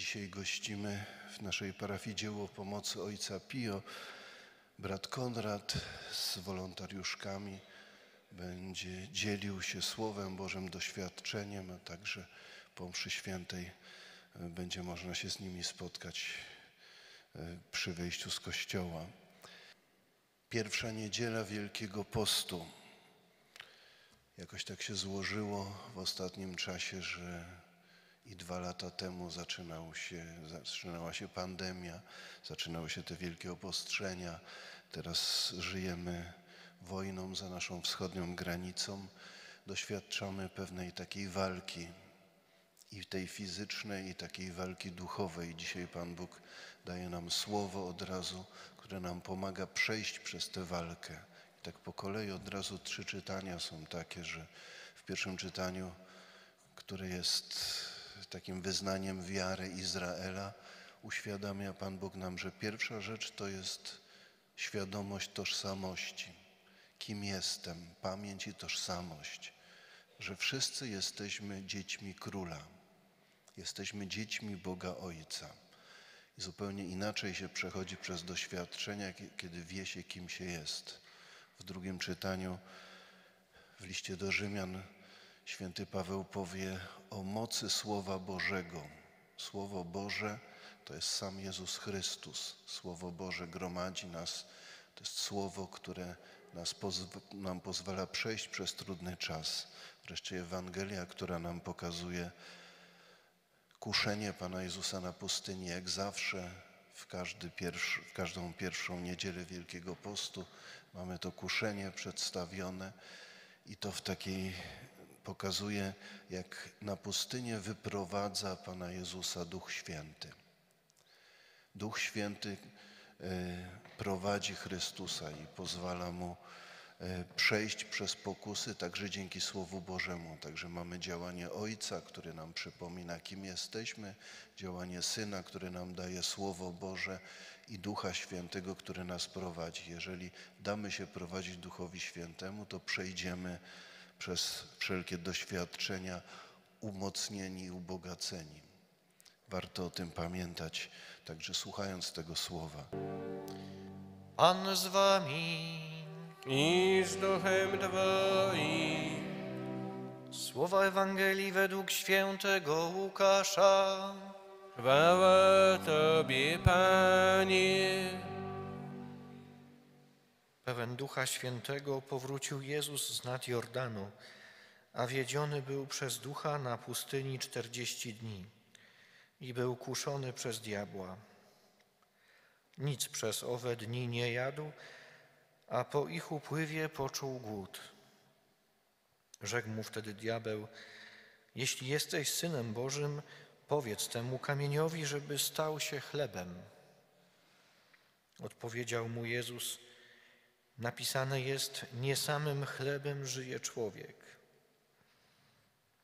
Dzisiaj gościmy w naszej parafii dzieło pomocy Ojca Pio. Brat Konrad z wolontariuszkami będzie dzielił się Słowem Bożym, doświadczeniem, a także po mszy świętej e, będzie można się z nimi spotkać e, przy wyjściu z kościoła. Pierwsza niedziela Wielkiego Postu. Jakoś tak się złożyło w ostatnim czasie, że i dwa lata temu zaczynał się, zaczynała się pandemia, zaczynały się te wielkie obostrzenia. Teraz żyjemy wojną za naszą wschodnią granicą. Doświadczamy pewnej takiej walki i tej fizycznej, i takiej walki duchowej. Dzisiaj Pan Bóg daje nam słowo od razu, które nam pomaga przejść przez tę walkę. I tak po kolei od razu trzy czytania są takie, że w pierwszym czytaniu, które jest takim wyznaniem wiary Izraela, uświadamia Pan Bóg nam, że pierwsza rzecz to jest świadomość tożsamości. Kim jestem? Pamięć i tożsamość. Że wszyscy jesteśmy dziećmi króla. Jesteśmy dziećmi Boga Ojca. I zupełnie inaczej się przechodzi przez doświadczenia, kiedy wie się, kim się jest. W drugim czytaniu w liście do Rzymian święty Paweł powie o mocy Słowa Bożego. Słowo Boże to jest sam Jezus Chrystus. Słowo Boże gromadzi nas. To jest słowo, które nas pozw nam pozwala przejść przez trudny czas. Wreszcie Ewangelia, która nam pokazuje kuszenie Pana Jezusa na pustyni, jak zawsze w, pierwszy, w każdą pierwszą niedzielę Wielkiego Postu mamy to kuszenie przedstawione i to w takiej pokazuje, jak na pustynię wyprowadza Pana Jezusa Duch Święty. Duch Święty e, prowadzi Chrystusa i pozwala mu e, przejść przez pokusy także dzięki Słowu Bożemu. Także mamy działanie Ojca, który nam przypomina, kim jesteśmy, działanie Syna, który nam daje Słowo Boże i Ducha Świętego, który nas prowadzi. Jeżeli damy się prowadzić Duchowi Świętemu, to przejdziemy przez wszelkie doświadczenia umocnieni i ubogaceni. Warto o tym pamiętać, także słuchając tego słowa. Pan z wami. i z duchem Twoim. Słowa Ewangelii według świętego Łukasza. Chwała Tobie, Panie. Pełen Ducha Świętego powrócił Jezus z nad Jordanu, a wiedziony był przez Ducha na pustyni czterdzieści dni i był kuszony przez diabła. Nic przez owe dni nie jadł, a po ich upływie poczuł głód. Rzekł mu wtedy diabeł, jeśli jesteś Synem Bożym, powiedz temu kamieniowi, żeby stał się chlebem. Odpowiedział mu Jezus, napisane jest, nie samym chlebem żyje człowiek.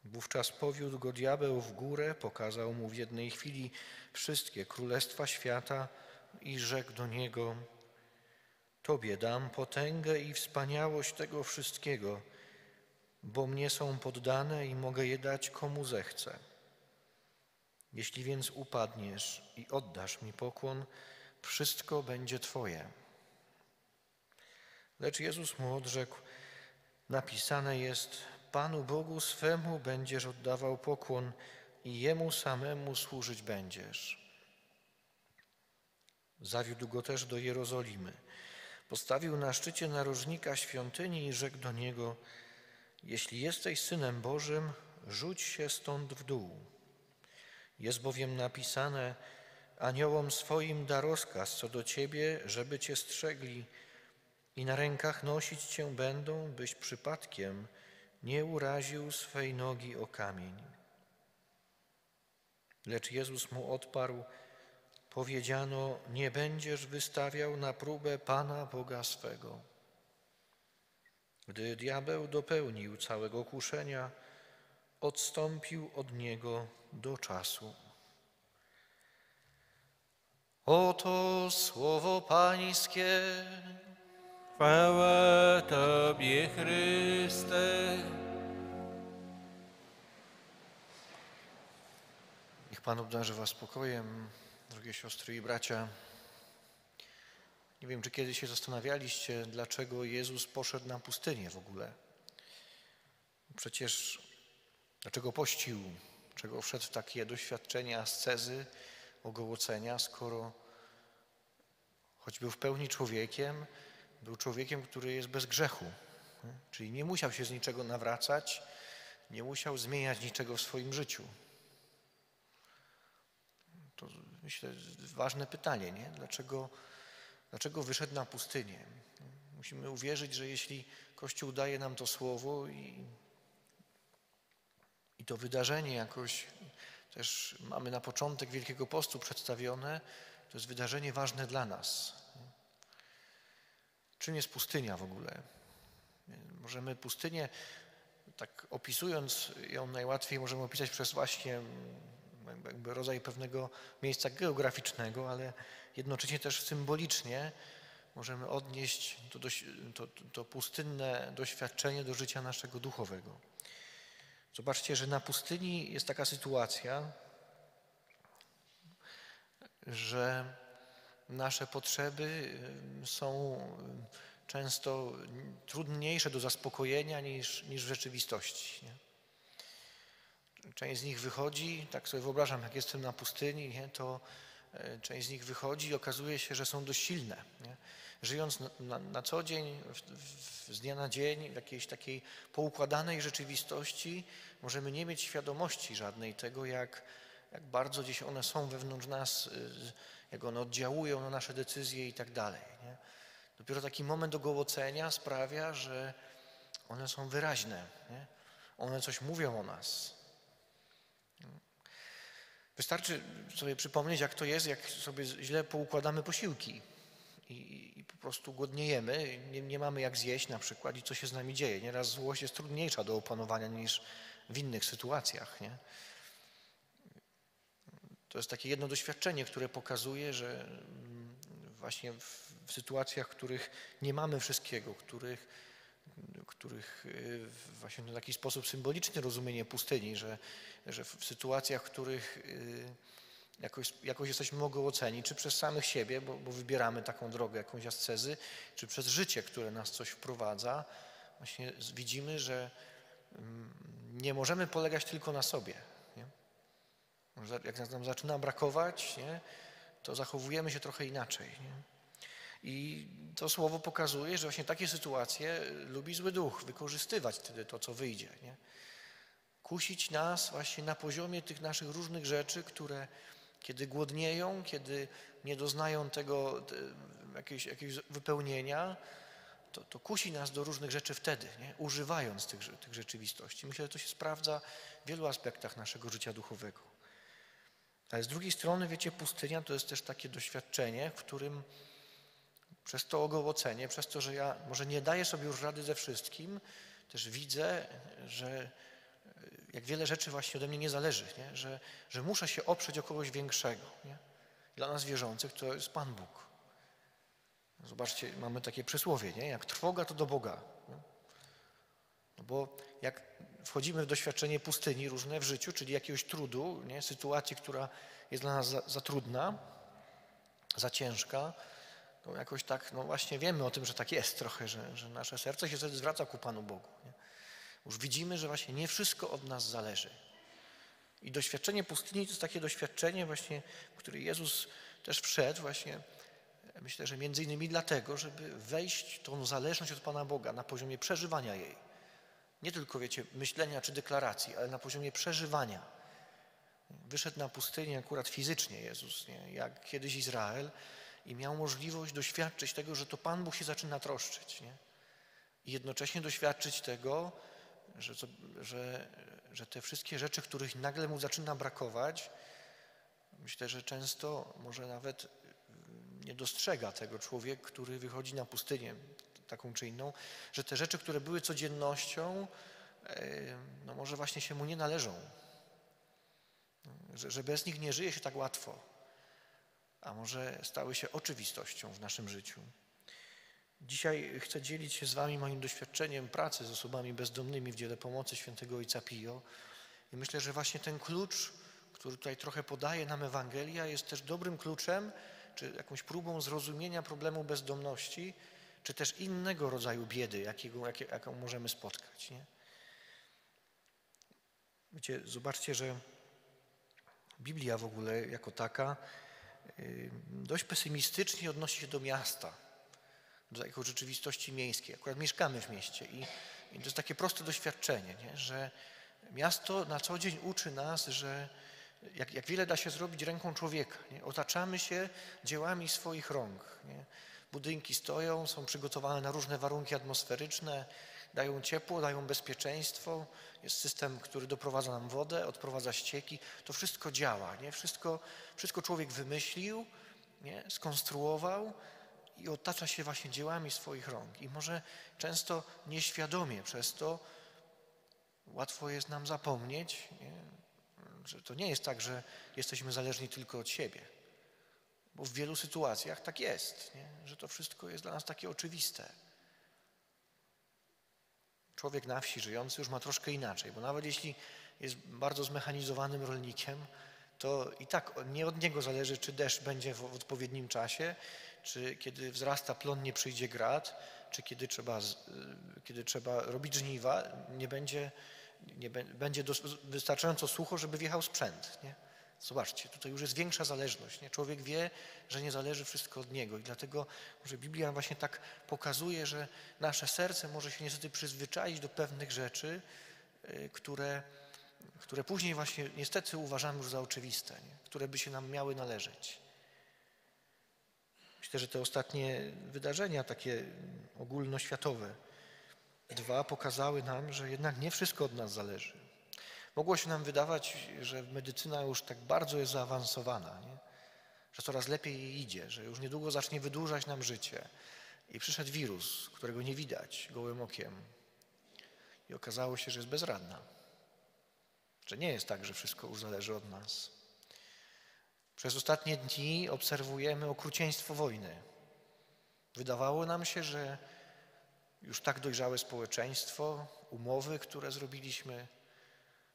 Wówczas powiódł go diabeł w górę, pokazał mu w jednej chwili wszystkie królestwa świata i rzekł do niego, Tobie dam potęgę i wspaniałość tego wszystkiego, bo mnie są poddane i mogę je dać komu zechcę. Jeśli więc upadniesz i oddasz mi pokłon, wszystko będzie Twoje. Lecz Jezus mu odrzekł, napisane jest, Panu Bogu swemu będziesz oddawał pokłon i Jemu samemu służyć będziesz. Zawiódł go też do Jerozolimy. Postawił na szczycie narożnika świątyni i rzekł do niego, jeśli jesteś Synem Bożym, rzuć się stąd w dół. Jest bowiem napisane, aniołom swoim da rozkaz co do Ciebie, żeby Cię strzegli i na rękach nosić Cię będą, byś przypadkiem nie uraził swej nogi o kamień. Lecz Jezus mu odparł, powiedziano, nie będziesz wystawiał na próbę Pana Boga swego. Gdy diabeł dopełnił całego kuszenia, odstąpił od niego do czasu. Oto słowo Pańskie. Chwała Tobie, Chryste. Pan obdarzy Was spokojem, drogie siostry i bracia. Nie wiem, czy kiedyś się zastanawialiście, dlaczego Jezus poszedł na pustynię w ogóle. Przecież dlaczego pościł, czego wszedł w takie doświadczenia ascezy, ogołocenia, skoro choć był w pełni człowiekiem, był człowiekiem, który jest bez grzechu. Czyli nie musiał się z niczego nawracać, nie musiał zmieniać niczego w swoim życiu. To myślę, ważne pytanie, nie? Dlaczego, dlaczego wyszedł na pustynię? Musimy uwierzyć, że jeśli Kościół daje nam to słowo i, i to wydarzenie jakoś też mamy na początek Wielkiego Postu przedstawione, to jest wydarzenie ważne dla nas. Czym jest pustynia w ogóle? Możemy pustynię, tak opisując ją najłatwiej, możemy opisać przez właśnie jakby rodzaj pewnego miejsca geograficznego, ale jednocześnie też symbolicznie możemy odnieść to, to, to pustynne doświadczenie do życia naszego duchowego. Zobaczcie, że na pustyni jest taka sytuacja, że nasze potrzeby są często trudniejsze do zaspokojenia niż, niż w rzeczywistości. Nie? Część z nich wychodzi, tak sobie wyobrażam, jak jestem na pustyni, nie, to e, część z nich wychodzi i okazuje się, że są dość silne. Nie? Żyjąc na, na, na co dzień, w, w, z dnia na dzień, w jakiejś takiej poukładanej rzeczywistości, możemy nie mieć świadomości żadnej tego, jak, jak bardzo gdzieś one są wewnątrz nas, y, jak one oddziałują na nasze decyzje i tak dalej. Nie? Dopiero taki moment ogołocenia sprawia, że one są wyraźne. Nie? One coś mówią o nas. Wystarczy sobie przypomnieć, jak to jest, jak sobie źle poukładamy posiłki i, i po prostu głodniejemy, nie, nie mamy jak zjeść na przykład i co się z nami dzieje. Nieraz złość jest trudniejsza do opanowania niż w innych sytuacjach. Nie? To jest takie jedno doświadczenie, które pokazuje, że mm, właśnie w, w sytuacjach, w których nie mamy wszystkiego, których, których y, właśnie w taki sposób symboliczny rozumienie pustyni, że, że w sytuacjach, w których y, jakoś, jakoś jesteśmy ogołoceni, czy przez samych siebie, bo, bo wybieramy taką drogę, jakąś ascezy, czy przez życie, które nas coś wprowadza, właśnie widzimy, że mm, nie możemy polegać tylko na sobie. Jak nam zaczyna brakować, nie, to zachowujemy się trochę inaczej. Nie? I to słowo pokazuje, że właśnie takie sytuacje lubi zły duch wykorzystywać wtedy to, co wyjdzie. Nie? Kusić nas właśnie na poziomie tych naszych różnych rzeczy, które kiedy głodnieją, kiedy nie doznają tego te, jakiegoś, jakiegoś wypełnienia, to, to kusi nas do różnych rzeczy wtedy, nie? używając tych, tych rzeczywistości. Myślę, że to się sprawdza w wielu aspektach naszego życia duchowego. Ale z drugiej strony, wiecie, pustynia to jest też takie doświadczenie, w którym przez to ogołocenie, przez to, że ja może nie daję sobie już rady ze wszystkim, też widzę, że e, jak wiele rzeczy właśnie ode mnie nie zależy, nie? Że, że muszę się oprzeć o kogoś większego. Nie? Dla nas wierzących to jest Pan Bóg. Zobaczcie, mamy takie przysłowie, nie? jak trwoga to do Boga. Nie? No bo jak wchodzimy w doświadczenie pustyni różne w życiu, czyli jakiegoś trudu, nie? sytuacji, która jest dla nas za, za trudna, za ciężka, to jakoś tak, no właśnie wiemy o tym, że tak jest trochę, że, że nasze serce się wtedy zwraca ku Panu Bogu. Nie? Już widzimy, że właśnie nie wszystko od nas zależy. I doświadczenie pustyni to jest takie doświadczenie właśnie, w które Jezus też wszedł właśnie, myślę, że między innymi dlatego, żeby wejść tą zależność od Pana Boga na poziomie przeżywania jej. Nie tylko, wiecie, myślenia czy deklaracji, ale na poziomie przeżywania. Wyszedł na pustynię akurat fizycznie Jezus, nie? jak kiedyś Izrael i miał możliwość doświadczyć tego, że to Pan Bóg się zaczyna troszczyć. Nie? I jednocześnie doświadczyć tego, że, że, że te wszystkie rzeczy, których nagle mu zaczyna brakować, myślę, że często może nawet nie dostrzega tego człowiek, który wychodzi na pustynię taką czy inną, że te rzeczy, które były codziennością, e, no może właśnie się mu nie należą. Że, że bez nich nie żyje się tak łatwo, a może stały się oczywistością w naszym życiu. Dzisiaj chcę dzielić się z Wami moim doświadczeniem pracy z osobami bezdomnymi w dziele pomocy świętego Ojca Pio. I myślę, że właśnie ten klucz, który który tutaj trochę podaje nam Ewangelia, jest też dobrym kluczem, czy jakąś próbą zrozumienia problemu bezdomności, czy też innego rodzaju biedy, jakiego, jakie, jaką możemy spotkać. Nie? Wiecie, zobaczcie, że Biblia w ogóle jako taka y, dość pesymistycznie odnosi się do miasta, do jako rzeczywistości miejskiej. Akurat mieszkamy w mieście i, i to jest takie proste doświadczenie, nie? że miasto na co dzień uczy nas, że jak, jak wiele da się zrobić ręką człowieka. Nie? Otaczamy się dziełami swoich rąk. Nie? Budynki stoją, są przygotowane na różne warunki atmosferyczne, dają ciepło, dają bezpieczeństwo. Jest system, który doprowadza nam wodę, odprowadza ścieki. To wszystko działa. Nie? Wszystko, wszystko człowiek wymyślił, nie? skonstruował i otacza się właśnie dziełami swoich rąk. I może często nieświadomie przez to łatwo jest nam zapomnieć, nie? że to nie jest tak, że jesteśmy zależni tylko od siebie. Bo w wielu sytuacjach tak jest, nie? że to wszystko jest dla nas takie oczywiste. Człowiek na wsi żyjący już ma troszkę inaczej, bo nawet jeśli jest bardzo zmechanizowanym rolnikiem, to i tak nie od niego zależy, czy deszcz będzie w odpowiednim czasie, czy kiedy wzrasta plon, nie przyjdzie grad, czy kiedy trzeba, kiedy trzeba robić żniwa, nie będzie, nie będzie wystarczająco sucho, żeby wjechał sprzęt. Nie? Zobaczcie, tutaj już jest większa zależność. Nie? Człowiek wie, że nie zależy wszystko od niego i dlatego może Biblia właśnie tak pokazuje, że nasze serce może się niestety przyzwyczaić do pewnych rzeczy, y, które, które później właśnie niestety uważamy już za oczywiste, nie? które by się nam miały należeć. Myślę, że te ostatnie wydarzenia, takie ogólnoświatowe, dwa, pokazały nam, że jednak nie wszystko od nas zależy. Mogło się nam wydawać, że medycyna już tak bardzo jest zaawansowana, nie? że coraz lepiej jej idzie, że już niedługo zacznie wydłużać nam życie. I przyszedł wirus, którego nie widać gołym okiem. I okazało się, że jest bezradna. Że nie jest tak, że wszystko już zależy od nas. Przez ostatnie dni obserwujemy okrucieństwo wojny. Wydawało nam się, że już tak dojrzałe społeczeństwo, umowy, które zrobiliśmy,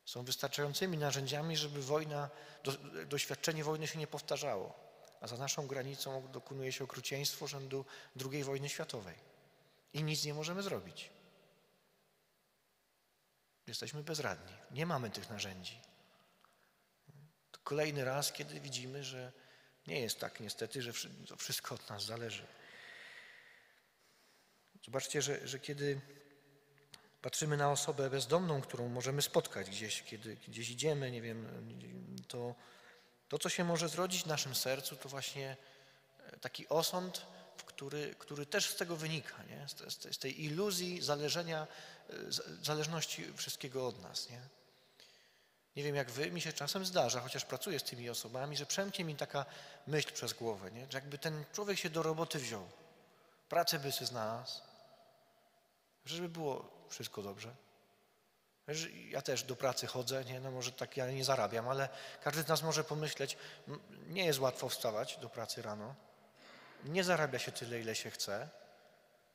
są wystarczającymi narzędziami, żeby wojna, do, doświadczenie wojny się nie powtarzało. A za naszą granicą dokonuje się okrucieństwo rzędu II wojny światowej. I nic nie możemy zrobić. Jesteśmy bezradni. Nie mamy tych narzędzi. To kolejny raz, kiedy widzimy, że nie jest tak niestety, że wszystko od nas zależy. Zobaczcie, że, że kiedy patrzymy na osobę bezdomną, którą możemy spotkać gdzieś, kiedy gdzieś idziemy, nie wiem, to to, co się może zrodzić w naszym sercu, to właśnie e, taki osąd, który, który też z tego wynika, nie? Z, z tej iluzji zależenia, e, zależności wszystkiego od nas. Nie? nie wiem jak wy, mi się czasem zdarza, chociaż pracuję z tymi osobami, że przemknie mi taka myśl przez głowę, nie? że jakby ten człowiek się do roboty wziął, pracę by sobie znalazł, żeby było wszystko dobrze. Ja też do pracy chodzę, nie? No może tak ja nie zarabiam, ale każdy z nas może pomyśleć, nie jest łatwo wstawać do pracy rano, nie zarabia się tyle, ile się chce,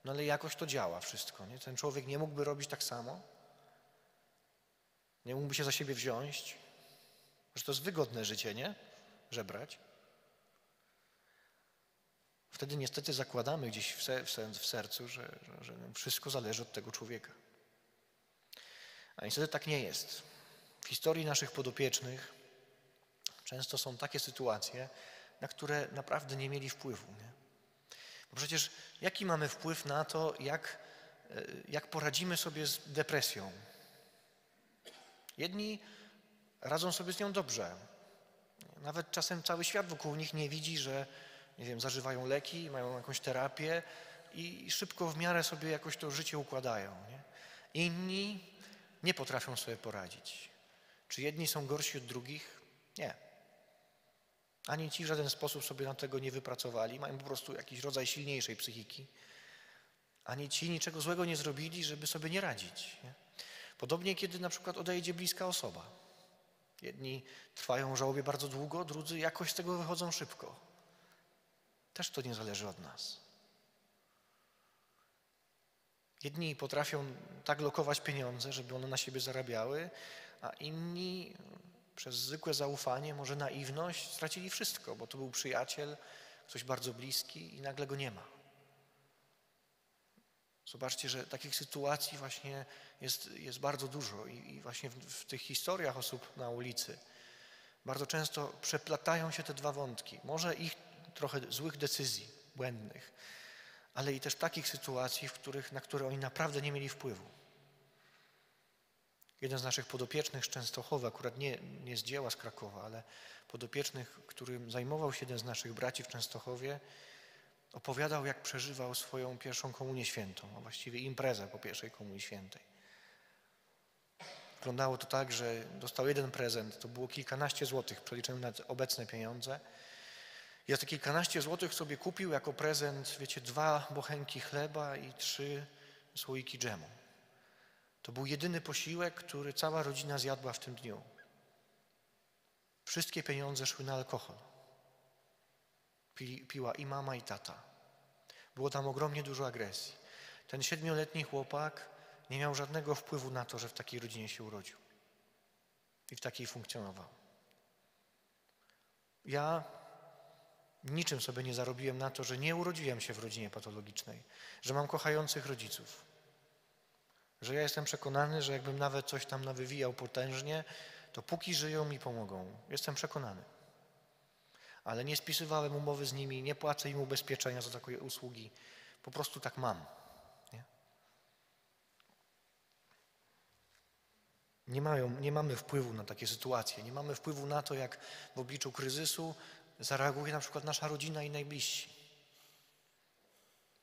no ale jakoś to działa wszystko. Nie? Ten człowiek nie mógłby robić tak samo, nie mógłby się za siebie wziąć, że to jest wygodne życie, nie? Żebrać. Wtedy niestety zakładamy gdzieś w sercu, że, że, że wszystko zależy od tego człowieka. A niestety tak nie jest. W historii naszych podopiecznych często są takie sytuacje, na które naprawdę nie mieli wpływu. Nie? Bo przecież jaki mamy wpływ na to, jak, e, jak poradzimy sobie z depresją? Jedni radzą sobie z nią dobrze. Nawet czasem cały świat wokół nich nie widzi, że nie wiem, zażywają leki, mają jakąś terapię i szybko w miarę sobie jakoś to życie układają. Nie? Inni nie potrafią sobie poradzić. Czy jedni są gorsi od drugich? Nie. Ani ci w żaden sposób sobie na tego nie wypracowali, mają po prostu jakiś rodzaj silniejszej psychiki. Ani ci niczego złego nie zrobili, żeby sobie nie radzić. Nie? Podobnie, kiedy na przykład odejdzie bliska osoba. Jedni trwają w żałobie bardzo długo, drudzy jakoś z tego wychodzą szybko. Też to nie zależy od nas. Jedni potrafią tak lokować pieniądze, żeby one na siebie zarabiały, a inni przez zwykłe zaufanie, może naiwność, stracili wszystko, bo to był przyjaciel, ktoś bardzo bliski i nagle go nie ma. Zobaczcie, że takich sytuacji właśnie jest, jest bardzo dużo i, i właśnie w, w tych historiach osób na ulicy bardzo często przeplatają się te dwa wątki. Może ich trochę złych decyzji, błędnych, ale i też takich sytuacji, w których, na które oni naprawdę nie mieli wpływu. Jeden z naszych podopiecznych z Częstochowy, akurat nie, nie z dzieła z Krakowa, ale podopiecznych, którym zajmował się jeden z naszych braci w Częstochowie, opowiadał, jak przeżywał swoją pierwszą komunię świętą, a właściwie imprezę po pierwszej komunii świętej. Wyglądało to tak, że dostał jeden prezent, to było kilkanaście złotych, przeliczone na obecne pieniądze. I za kilkanaście złotych sobie kupił jako prezent, wiecie, dwa bochenki chleba i trzy słoiki dżemu. To był jedyny posiłek, który cała rodzina zjadła w tym dniu. Wszystkie pieniądze szły na alkohol. Piła i mama, i tata. Było tam ogromnie dużo agresji. Ten siedmioletni chłopak nie miał żadnego wpływu na to, że w takiej rodzinie się urodził i w takiej funkcjonował. Ja niczym sobie nie zarobiłem na to, że nie urodziłem się w rodzinie patologicznej, że mam kochających rodziców, że ja jestem przekonany, że jakbym nawet coś tam nawywijał potężnie, to póki żyją mi pomogą. Jestem przekonany. Ale nie spisywałem umowy z nimi, nie płacę im ubezpieczenia za takie usługi. Po prostu tak mam. Nie, nie, mają, nie mamy wpływu na takie sytuacje. Nie mamy wpływu na to, jak w obliczu kryzysu zareaguje na przykład nasza rodzina i najbliżsi.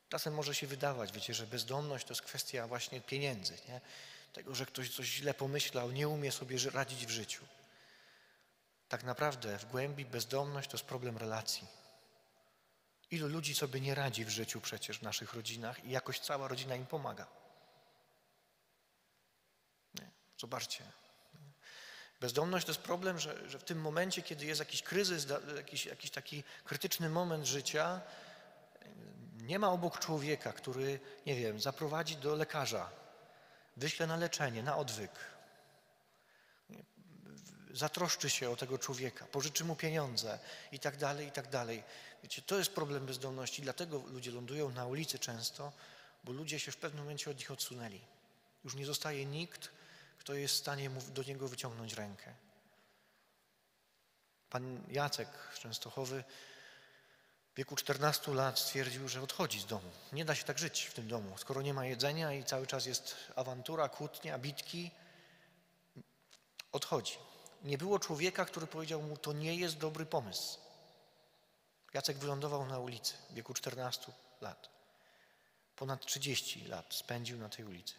Czasem może się wydawać, wiecie, że bezdomność to jest kwestia właśnie pieniędzy, nie? tego, że ktoś coś źle pomyślał, nie umie sobie radzić w życiu. Tak naprawdę w głębi bezdomność to jest problem relacji. Ilu ludzi sobie nie radzi w życiu przecież w naszych rodzinach i jakoś cała rodzina im pomaga. Nie? Zobaczcie. Bezdomność to jest problem, że, że w tym momencie, kiedy jest jakiś kryzys, jakiś, jakiś taki krytyczny moment życia, nie ma obok człowieka, który, nie wiem, zaprowadzi do lekarza, wyśle na leczenie, na odwyk, zatroszczy się o tego człowieka, pożyczy mu pieniądze i tak dalej, i tak dalej. Wiecie, to jest problem bezdomności, dlatego ludzie lądują na ulicy często, bo ludzie się w pewnym momencie od nich odsunęli. Już nie zostaje nikt, kto jest w stanie do niego wyciągnąć rękę. Pan Jacek Częstochowy w wieku 14 lat stwierdził, że odchodzi z domu. Nie da się tak żyć w tym domu, skoro nie ma jedzenia i cały czas jest awantura, kłótnia, bitki. Odchodzi. Nie było człowieka, który powiedział mu, to nie jest dobry pomysł. Jacek wylądował na ulicy w wieku 14 lat. Ponad 30 lat spędził na tej ulicy.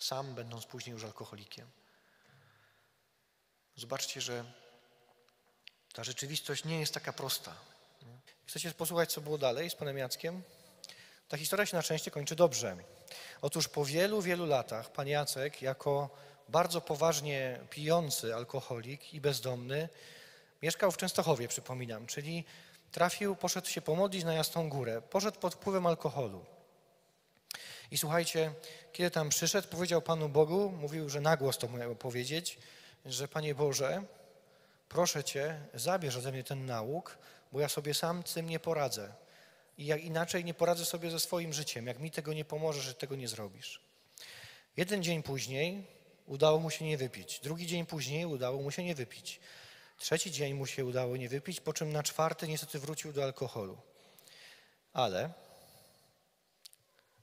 Sam, będąc później już alkoholikiem. Zobaczcie, że ta rzeczywistość nie jest taka prosta. Chcecie posłuchać, co było dalej z panem Jackiem? Ta historia się na szczęście kończy dobrze. Otóż po wielu, wielu latach pan Jacek, jako bardzo poważnie pijący alkoholik i bezdomny, mieszkał w Częstochowie, przypominam, czyli trafił, poszedł się pomodlić na Jasną Górę, poszedł pod wpływem alkoholu. I słuchajcie, kiedy tam przyszedł, powiedział Panu Bogu, mówił, że na głos to miał powiedzieć, że Panie Boże, proszę Cię, zabierz ode mnie ten nauk, bo ja sobie sam z tym nie poradzę. I jak inaczej nie poradzę sobie ze swoim życiem. Jak mi tego nie pomożesz, że tego nie zrobisz. Jeden dzień później udało mu się nie wypić. Drugi dzień później udało mu się nie wypić. Trzeci dzień mu się udało nie wypić, po czym na czwarty niestety wrócił do alkoholu. Ale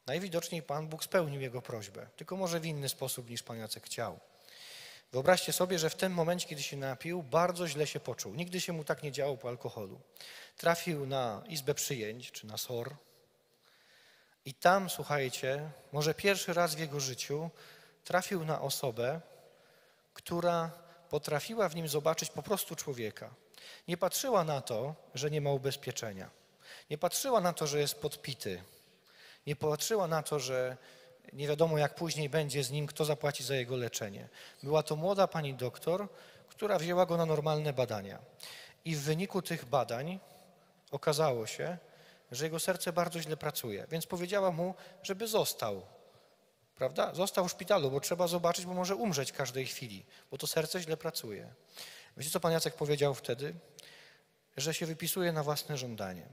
najwidoczniej Pan Bóg spełnił jego prośbę, tylko może w inny sposób niż Pan Jacek chciał. Wyobraźcie sobie, że w tym momencie, kiedy się napił, bardzo źle się poczuł. Nigdy się mu tak nie działo po alkoholu. Trafił na izbę przyjęć czy na SOR i tam, słuchajcie, może pierwszy raz w jego życiu trafił na osobę, która potrafiła w nim zobaczyć po prostu człowieka. Nie patrzyła na to, że nie ma ubezpieczenia. Nie patrzyła na to, że jest podpity. Nie patrzyła na to, że nie wiadomo jak później będzie z nim, kto zapłaci za jego leczenie. Była to młoda pani doktor, która wzięła go na normalne badania. I w wyniku tych badań okazało się, że jego serce bardzo źle pracuje, więc powiedziała mu, żeby został. Prawda? Został w szpitalu, bo trzeba zobaczyć, bo może umrzeć każdej chwili, bo to serce źle pracuje. Wiecie, co pan Jacek powiedział wtedy? Że się wypisuje na własne żądanie.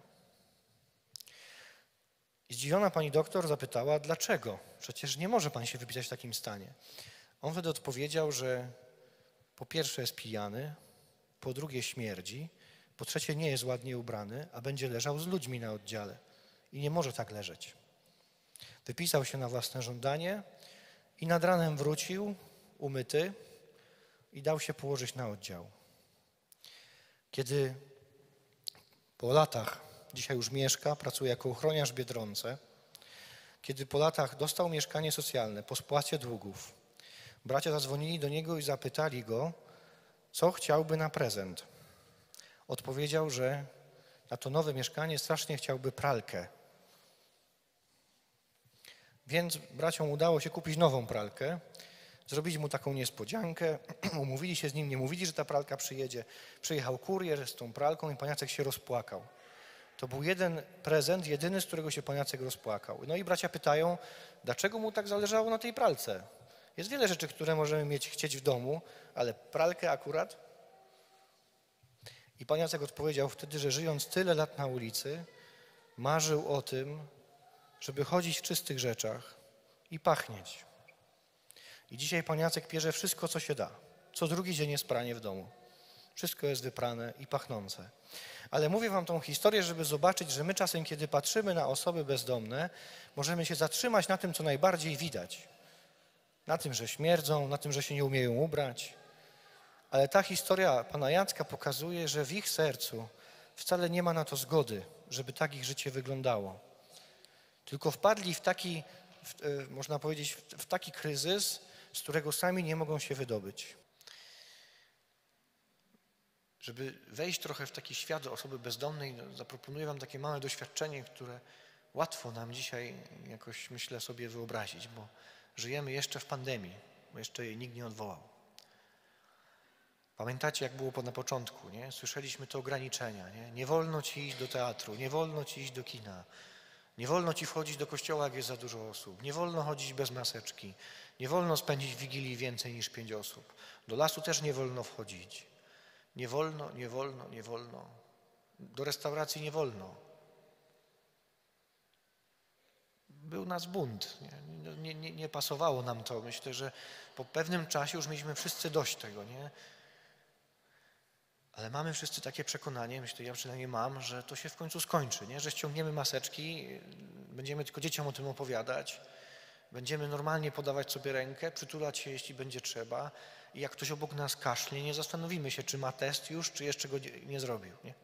Zdziwiona pani doktor zapytała, dlaczego? Przecież nie może pan się wypisać w takim stanie. On wtedy odpowiedział, że po pierwsze jest pijany, po drugie śmierdzi, po trzecie nie jest ładnie ubrany, a będzie leżał z ludźmi na oddziale. I nie może tak leżeć. Wypisał się na własne żądanie i nad ranem wrócił, umyty, i dał się położyć na oddział. Kiedy po latach, dzisiaj już mieszka, pracuje jako ochroniarz w Biedronce, kiedy po latach dostał mieszkanie socjalne po spłacie długów, bracia zadzwonili do niego i zapytali go, co chciałby na prezent. Odpowiedział, że na to nowe mieszkanie strasznie chciałby pralkę. Więc braciom udało się kupić nową pralkę, zrobić mu taką niespodziankę, umówili się z nim, nie mówili, że ta pralka przyjedzie. Przyjechał kurier z tą pralką i pan się rozpłakał. To był jeden prezent, jedyny, z którego się pan Jacek rozpłakał. No i bracia pytają, dlaczego mu tak zależało na tej pralce? Jest wiele rzeczy, które możemy mieć, chcieć w domu, ale pralkę akurat? I pan Jacek odpowiedział wtedy, że żyjąc tyle lat na ulicy, marzył o tym, żeby chodzić w czystych rzeczach i pachnieć. I dzisiaj pan Jacek pierze wszystko, co się da. Co drugi dzień jest pranie w domu. Wszystko jest wyprane i pachnące. Ale mówię wam tą historię, żeby zobaczyć, że my czasem, kiedy patrzymy na osoby bezdomne, możemy się zatrzymać na tym, co najbardziej widać. Na tym, że śmierdzą, na tym, że się nie umieją ubrać. Ale ta historia pana Jacka pokazuje, że w ich sercu wcale nie ma na to zgody, żeby tak ich życie wyglądało. Tylko wpadli w taki, w, e, można powiedzieć, w, w taki kryzys, z którego sami nie mogą się wydobyć. Żeby wejść trochę w taki świat osoby bezdomnej, no, zaproponuję Wam takie małe doświadczenie, które łatwo nam dzisiaj jakoś, myślę, sobie wyobrazić, bo żyjemy jeszcze w pandemii, bo jeszcze jej nikt nie odwołał. Pamiętacie, jak było na początku, nie? Słyszeliśmy te ograniczenia, nie? Nie wolno ci iść do teatru, nie wolno ci iść do kina, nie wolno ci wchodzić do kościoła, jak jest za dużo osób, nie wolno chodzić bez maseczki, nie wolno spędzić wigilii więcej niż pięć osób. Do lasu też nie wolno wchodzić. Nie wolno, nie wolno, nie wolno. Do restauracji nie wolno. Był nas bunt. Nie, nie, nie, nie pasowało nam to. Myślę, że po pewnym czasie już mieliśmy wszyscy dość tego, nie? Ale mamy wszyscy takie przekonanie, myślę, ja przynajmniej mam, że to się w końcu skończy, nie? że ściągniemy maseczki, będziemy tylko dzieciom o tym opowiadać, będziemy normalnie podawać sobie rękę, przytulać się, jeśli będzie trzeba i jak ktoś obok nas kaszle, nie zastanowimy się, czy ma test już, czy jeszcze go nie zrobił. Nie?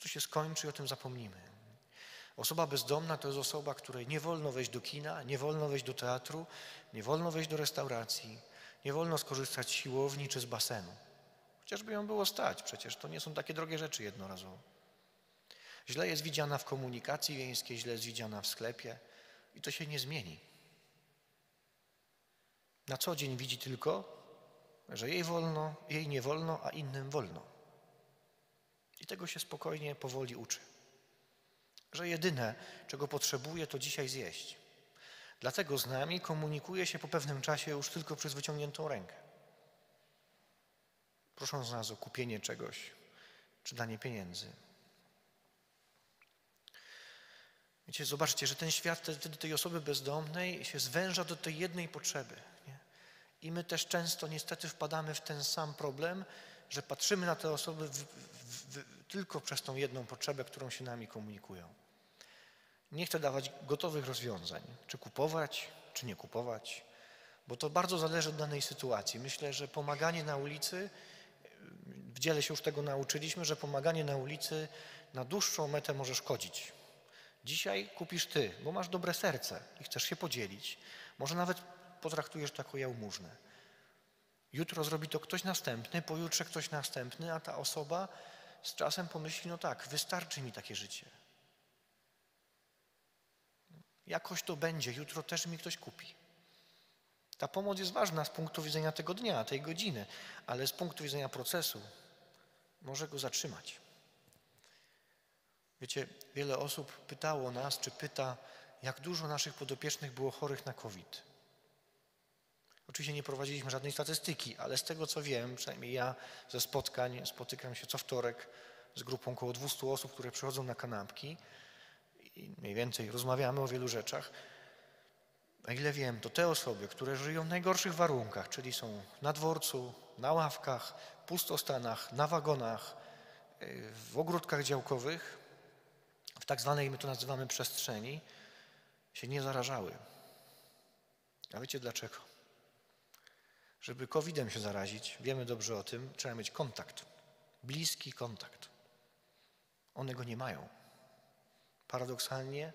To się skończy i o tym zapomnimy. Osoba bezdomna to jest osoba, której nie wolno wejść do kina, nie wolno wejść do teatru, nie wolno wejść do restauracji, nie wolno skorzystać z siłowni czy z basenu. Chociażby ją było stać, przecież to nie są takie drogie rzeczy jednorazowo. Źle jest widziana w komunikacji wiejskiej, źle jest widziana w sklepie i to się nie zmieni. Na co dzień widzi tylko, że jej wolno, jej nie wolno, a innym wolno. I tego się spokojnie, powoli uczy. Że jedyne, czego potrzebuje, to dzisiaj zjeść. Dlatego z nami komunikuje się po pewnym czasie już tylko przez wyciągniętą rękę prosząc nas o kupienie czegoś czy danie pieniędzy. Wiecie, zobaczcie, że ten świat wtedy tej osoby bezdomnej się zwęża do tej jednej potrzeby. I my też często niestety wpadamy w ten sam problem, że patrzymy na te osoby w, w, w, tylko przez tą jedną potrzebę, którą się nami komunikują. Nie chcę dawać gotowych rozwiązań, czy kupować, czy nie kupować, bo to bardzo zależy od danej sytuacji. Myślę, że pomaganie na ulicy w dziele się już tego nauczyliśmy, że pomaganie na ulicy na dłuższą metę może szkodzić. Dzisiaj kupisz ty, bo masz dobre serce i chcesz się podzielić. Może nawet potraktujesz to jako jałmużnę. Jutro zrobi to ktoś następny, pojutrze ktoś następny, a ta osoba z czasem pomyśli, no tak, wystarczy mi takie życie. Jakoś to będzie, jutro też mi ktoś kupi. Ta pomoc jest ważna z punktu widzenia tego dnia, tej godziny, ale z punktu widzenia procesu może go zatrzymać. Wiecie, wiele osób pytało nas, czy pyta, jak dużo naszych podopiecznych było chorych na COVID. Oczywiście nie prowadziliśmy żadnej statystyki, ale z tego co wiem, przynajmniej ja ze spotkań spotykam się co wtorek z grupą około 200 osób, które przychodzą na kanapki i mniej więcej rozmawiamy o wielu rzeczach. A ile wiem, to te osoby, które żyją w najgorszych warunkach, czyli są na dworcu, na ławkach, pustostanach, na wagonach, w ogródkach działkowych, w tak zwanej, my to nazywamy przestrzeni, się nie zarażały. A wiecie dlaczego? Żeby COVID-em się zarazić, wiemy dobrze o tym, trzeba mieć kontakt, bliski kontakt. One go nie mają. Paradoksalnie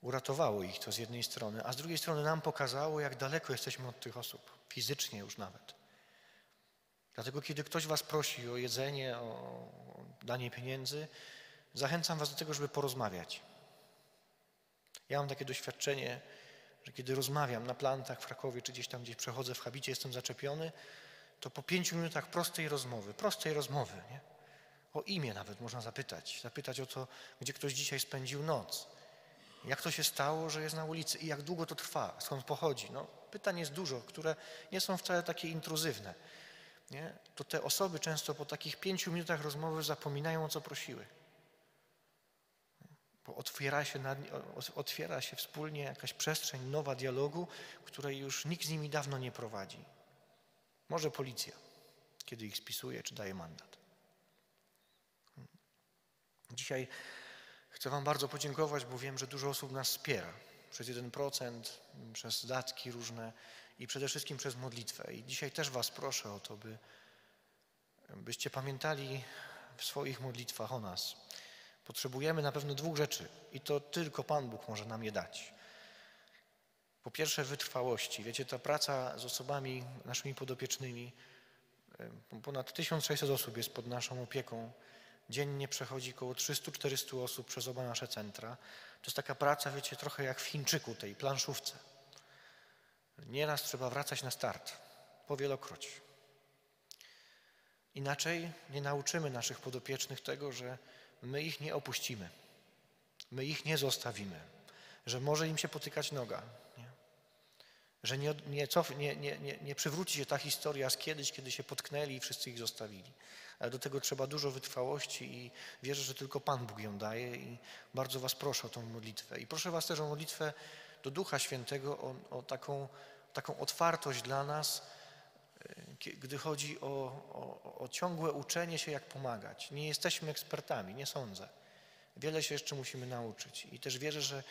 uratowało ich to z jednej strony, a z drugiej strony nam pokazało, jak daleko jesteśmy od tych osób, fizycznie już nawet. Dlatego, kiedy ktoś Was prosi o jedzenie, o danie pieniędzy, zachęcam Was do tego, żeby porozmawiać. Ja mam takie doświadczenie, że kiedy rozmawiam na plantach w Krakowie, czy gdzieś tam, gdzieś przechodzę w habicie, jestem zaczepiony, to po pięciu minutach prostej rozmowy, prostej rozmowy, nie? o imię nawet można zapytać, zapytać o to, gdzie ktoś dzisiaj spędził noc, jak to się stało, że jest na ulicy i jak długo to trwa, skąd pochodzi. No, pytań jest dużo, które nie są wcale takie intruzywne. Nie? To te osoby często po takich pięciu minutach rozmowy zapominają, o co prosiły. Otwiera się, nad, otwiera się wspólnie jakaś przestrzeń nowa dialogu, której już nikt z nimi dawno nie prowadzi. Może policja, kiedy ich spisuje czy daje mandat. Dzisiaj chcę Wam bardzo podziękować, bo wiem, że dużo osób nas wspiera. Przez 1%, przez datki różne i przede wszystkim przez modlitwę. I dzisiaj też Was proszę o to, by, byście pamiętali w swoich modlitwach o nas. Potrzebujemy na pewno dwóch rzeczy i to tylko Pan Bóg może nam je dać. Po pierwsze wytrwałości. Wiecie, ta praca z osobami naszymi podopiecznymi, ponad 1600 osób jest pod naszą opieką. Dziennie przechodzi około 300-400 osób przez oba nasze centra. To jest taka praca, wiecie, trochę jak w Chińczyku, tej planszówce. Nieraz trzeba wracać na start, powielokroć. Inaczej nie nauczymy naszych podopiecznych tego, że my ich nie opuścimy, my ich nie zostawimy, że może im się potykać noga, nie? że nie, nie, cof, nie, nie, nie, nie przywróci się ta historia z kiedyś, kiedy się potknęli i wszyscy ich zostawili. Ale do tego trzeba dużo wytrwałości i wierzę, że tylko Pan Bóg ją daje i bardzo Was proszę o tą modlitwę. I proszę Was też o modlitwę do Ducha Świętego, o, o taką, taką otwartość dla nas, gdy chodzi o, o, o ciągłe uczenie się, jak pomagać. Nie jesteśmy ekspertami, nie sądzę. Wiele się jeszcze musimy nauczyć i też wierzę, że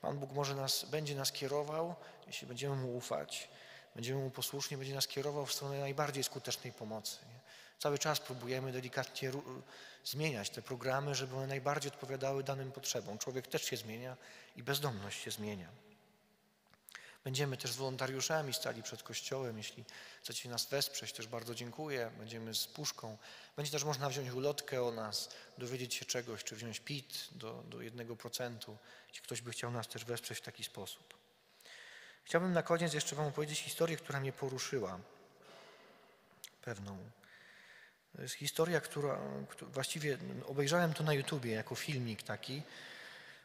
Pan Bóg może nas, będzie nas kierował, jeśli będziemy Mu ufać, będziemy Mu posłuszni, będzie nas kierował w stronę najbardziej skutecznej pomocy. Nie? Cały czas próbujemy delikatnie zmieniać te programy, żeby one najbardziej odpowiadały danym potrzebom. Człowiek też się zmienia i bezdomność się zmienia. Będziemy też wolontariuszami stali przed kościołem. Jeśli chcecie nas wesprzeć, też bardzo dziękuję. Będziemy z puszką. Będzie też można wziąć ulotkę o nas, dowiedzieć się czegoś, czy wziąć PIT do, do 1%, jeśli ktoś by chciał nas też wesprzeć w taki sposób. Chciałbym na koniec jeszcze Wam opowiedzieć historię, która mnie poruszyła. Pewną. To jest historia, która, właściwie obejrzałem to na YouTubie jako filmik taki,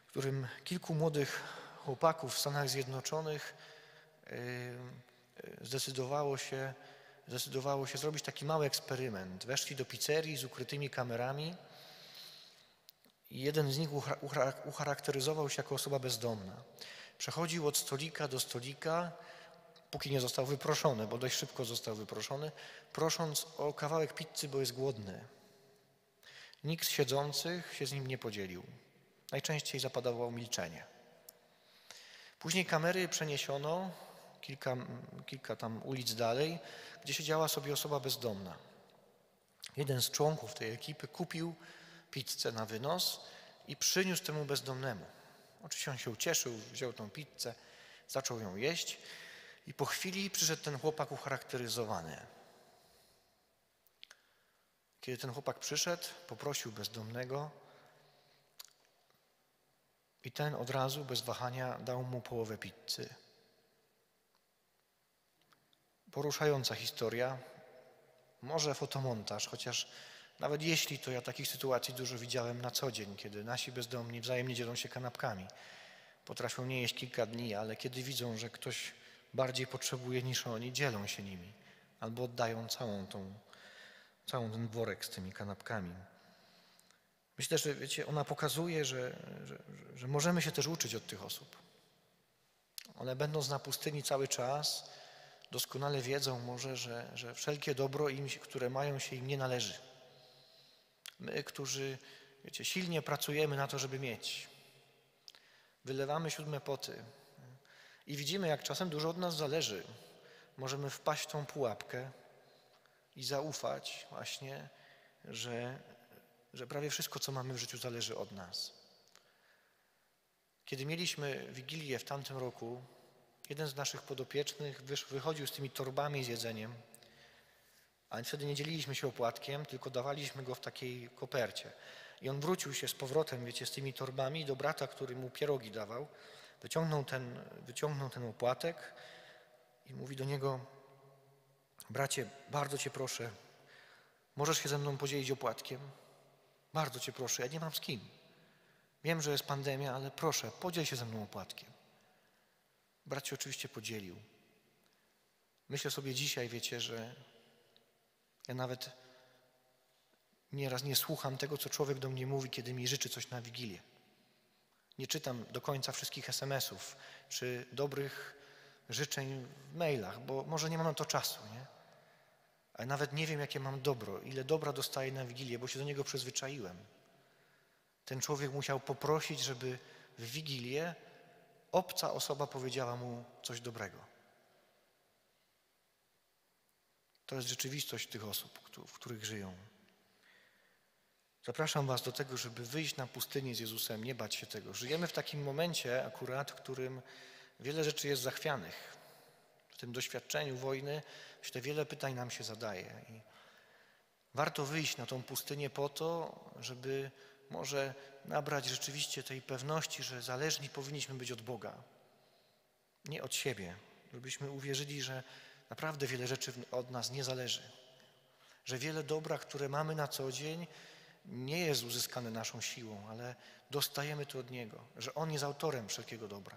w którym kilku młodych chłopaków w Stanach Zjednoczonych zdecydowało się, zdecydowało się zrobić taki mały eksperyment. Weszli do pizzerii z ukrytymi kamerami i jeden z nich ucharakteryzował się jako osoba bezdomna. Przechodził od stolika do stolika, póki nie został wyproszony, bo dość szybko został wyproszony, prosząc o kawałek pizzy, bo jest głodny. Nikt z siedzących się z nim nie podzielił. Najczęściej zapadało milczenie. Później kamery przeniesiono kilka, kilka tam ulic dalej, gdzie siedziała sobie osoba bezdomna. Jeden z członków tej ekipy kupił pizzę na wynos i przyniósł temu bezdomnemu. Oczywiście on się ucieszył, wziął tą pizzę, zaczął ją jeść i po chwili przyszedł ten chłopak ucharakteryzowany. Kiedy ten chłopak przyszedł, poprosił bezdomnego, i ten od razu, bez wahania, dał mu połowę pizzy. Poruszająca historia, może fotomontaż, chociaż nawet jeśli, to ja takich sytuacji dużo widziałem na co dzień, kiedy nasi bezdomni wzajemnie dzielą się kanapkami. Potrafią nie jeść kilka dni, ale kiedy widzą, że ktoś bardziej potrzebuje niż oni, dzielą się nimi albo oddają całą tą, całą ten worek z tymi kanapkami. Myślę, że wiecie, ona pokazuje, że, że, że możemy się też uczyć od tych osób. One będąc na pustyni cały czas, doskonale wiedzą może, że, że wszelkie dobro, im, które mają się im nie należy. My, którzy, wiecie, silnie pracujemy na to, żeby mieć. Wylewamy siódme poty i widzimy, jak czasem dużo od nas zależy. Możemy wpaść w tą pułapkę i zaufać właśnie, że, że prawie wszystko, co mamy w życiu, zależy od nas. Kiedy mieliśmy Wigilię w tamtym roku, jeden z naszych podopiecznych wychodził z tymi torbami z jedzeniem, a wtedy nie dzieliliśmy się opłatkiem, tylko dawaliśmy go w takiej kopercie. I on wrócił się z powrotem, wiecie, z tymi torbami do brata, który mu pierogi dawał. Wyciągnął ten, wyciągnął ten opłatek i mówi do niego, bracie, bardzo cię proszę, możesz się ze mną podzielić opłatkiem? Bardzo cię proszę, ja nie mam z kim. Wiem, że jest pandemia, ale proszę, podziel się ze mną opłatkiem. Brat się oczywiście podzielił. Myślę sobie dzisiaj, wiecie, że ja nawet nieraz nie słucham tego, co człowiek do mnie mówi, kiedy mi życzy coś na Wigilię. Nie czytam do końca wszystkich SMS-ów czy dobrych życzeń w mailach, bo może nie mam na to czasu, nie? Ale nawet nie wiem, jakie mam dobro, ile dobra dostaję na Wigilię, bo się do niego przyzwyczaiłem. Ten człowiek musiał poprosić, żeby w Wigilię obca osoba powiedziała mu coś dobrego. To jest rzeczywistość tych osób, w których żyją. Zapraszam Was do tego, żeby wyjść na pustynię z Jezusem, nie bać się tego. Żyjemy w takim momencie akurat, w którym wiele rzeczy jest zachwianych. W tym doświadczeniu wojny, myślę, wiele pytań nam się zadaje. I warto wyjść na tą pustynię po to, żeby może nabrać rzeczywiście tej pewności, że zależni powinniśmy być od Boga, nie od siebie. Żebyśmy uwierzyli, że naprawdę wiele rzeczy od nas nie zależy. Że wiele dobra, które mamy na co dzień, nie jest uzyskane naszą siłą, ale dostajemy to od Niego, że On jest autorem wszelkiego dobra.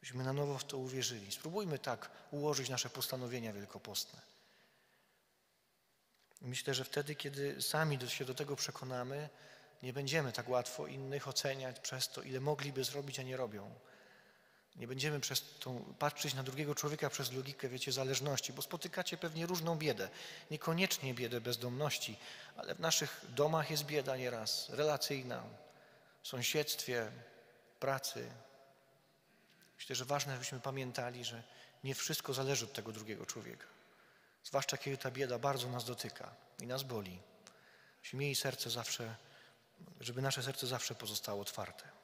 Byśmy na nowo w to uwierzyli. Spróbujmy tak ułożyć nasze postanowienia wielkopostne. Myślę, że wtedy, kiedy sami się do tego przekonamy, nie będziemy tak łatwo innych oceniać przez to, ile mogliby zrobić, a nie robią. Nie będziemy przez tą, patrzeć na drugiego człowieka przez logikę, wiecie, zależności, bo spotykacie pewnie różną biedę. Niekoniecznie biedę bezdomności, ale w naszych domach jest bieda nieraz relacyjna, w sąsiedztwie, pracy. Myślę, że ważne, żebyśmy pamiętali, że nie wszystko zależy od tego drugiego człowieka. Zwłaszcza kiedy ta bieda bardzo nas dotyka i nas boli. Byśmy mieli serce zawsze, żeby nasze serce zawsze pozostało otwarte.